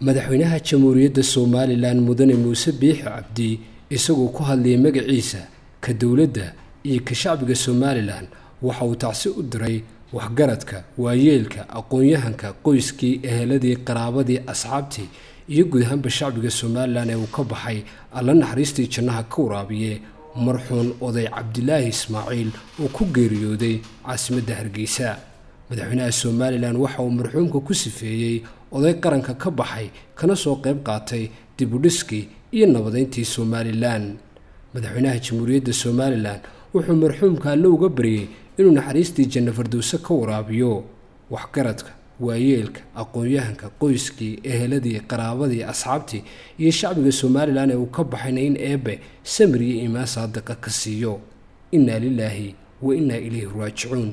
madaxweynaha jamhuuriyadda somalilan mudane muuse biixi cabdi isagoo ku hadlayay magaciisa ka dowladda iyo ka shacbiga somalilan waxa uu tacsi u diray waxgaradka waayeelka aqoon-yahanka qoyskii eheladii qaraabadii asxaabtii iyo guud ahaanba shacbiga somalilan ee uu ka baxay alla naxariistii jannaha ka waraabiye marxuun oday cabdilaahi ismaaciil oo ku geeriyooday caasimadda hargeysa madaxweynaha somalilan waxa uu marxuumka ku sifeeyey oday qaranka ka baxay kana soo qayb qaatay dibudhiskii iyo nabadeyntii somalilan. Madaxweynaha jamhuuriyadda somalilan wuxuu marxuumka alle uga baryey inuu naxariistii janno fardowse ka waraabiyo waxgaradka waayeelka aqoon-yahanka qoyskii eheladii qaraabadii asxaabtii iyo shacbiga somalilan ee uu ka baxayna in eebbe samir iyo imaan saadiqa ka siiyo. Innaa lilaahi wa innaa ilayhi raajicuun